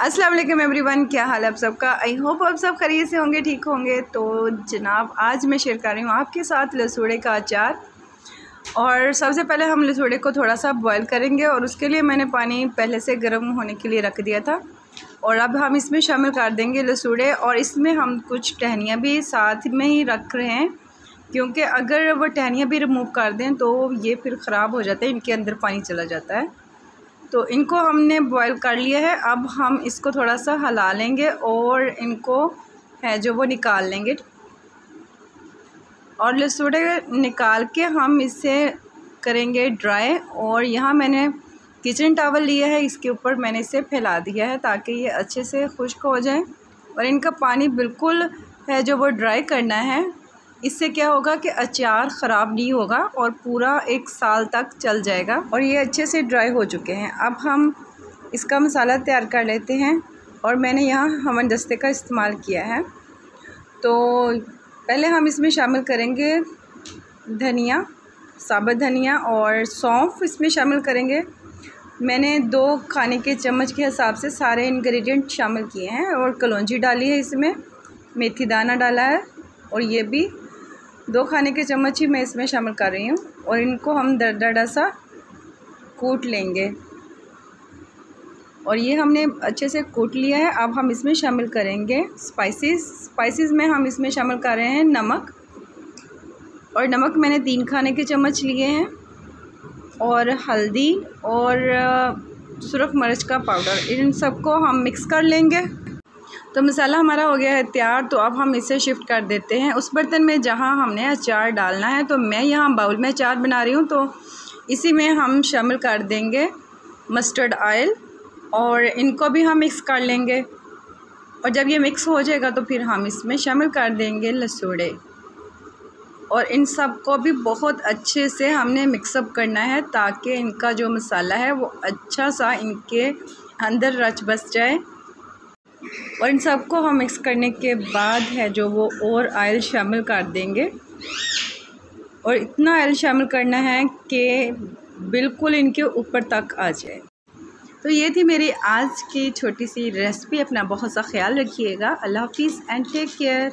अस्सलाम वालेकुम एवरीवन क्या हाल है आप सबका? आई होप आप सब खरीद से होंगे, ठीक होंगे। तो जनाब, आज मैं शेयर कर रही हूँ आपके साथ लसूड़े का अचार। और सबसे पहले हम लसूड़े को थोड़ा सा बॉईल करेंगे और उसके लिए मैंने पानी पहले से गर्म होने के लिए रख दिया था। और अब हम इसमें शामिल कर देंगे लसूड़े और इसमें हम कुछ टहनियाँ भी साथ में ही रख रहे हैं। क्योंकि अगर वो टहनियाँ भी रिमूव कर दें तो ये फिर ख़राब हो जाते हैं, इनके अंदर पानी चला जाता है। तो इनको हमने बॉईल कर लिया है। अब हम इसको थोड़ा सा हला लेंगे और इनको है जो वो निकाल लेंगे। और लसूड़े निकाल के हम इसे करेंगे ड्राई और यहाँ मैंने किचन टावल लिया है। इसके ऊपर मैंने इसे फैला दिया है ताकि ये अच्छे से खुश्क हो जाए और इनका पानी बिल्कुल है जो वो ड्राई करना है। इससे क्या होगा कि अचार ख़राब नहीं होगा और पूरा एक साल तक चल जाएगा और ये अच्छे से ड्राई हो चुके हैं। अब हम इसका मसाला तैयार कर लेते हैं और मैंने यहाँ हमन दस्ते का इस्तेमाल किया है। तो पहले हम इसमें शामिल करेंगे धनिया, साबुत धनिया और सौंफ इसमें शामिल करेंगे। मैंने दो खाने के चम्मच के हिसाब से सारे इंग्रेडिएंट शामिल किए हैं और कलौजी डाली है इसमें, मेथी दाना डाला है और ये भी दो खाने के चम्मच ही मैं इसमें शामिल कर रही हूँ और इनको हम दरदरा सा कूट लेंगे। और ये हमने अच्छे से कूट लिया है। अब हम इसमें शामिल करेंगे स्पाइसेस स्पाइसेस में हम इसमें शामिल कर रहे हैं नमक। और नमक मैंने तीन खाने के चम्मच लिए हैं। और हल्दी और सुरख मिर्च का पाउडर। इन सबको हम मिक्स कर लेंगे। तो मसाला हमारा हो गया है तैयार तो अब हम इसे शिफ्ट कर देते हैं। उस बर्तन में जहाँ हमने अचार डालना है तो मैं यहाँ बाउल में अचार बना रही हूँ तो इसी में हम शामिल कर देंगे मस्टर्ड ऑयल और इनको भी हम मिक्स कर लेंगे। और जब ये मिक्स हो जाएगा तो फिर हम इसमें शामिल कर देंगे लसूड़े। और इन सबको भी बहुत अच्छे से हमने मिक्सअप करना है, ताकि इनका जो मसाला है, वो अच्छा सा इनके अंदर रच बस जाए। और इन सबको हम मिक्स करने के बाद है जो वो और आयल शामिल कर देंगे। और इतना आयल शामिल करना है कि बिल्कुल इनके ऊपर तक आ जाए। तो ये थी मेरी आज की छोटी सी रेसिपी अपना बहुत सा ख्याल रखिएगा। अल्लाह हाफिज़ एंड टेक केयर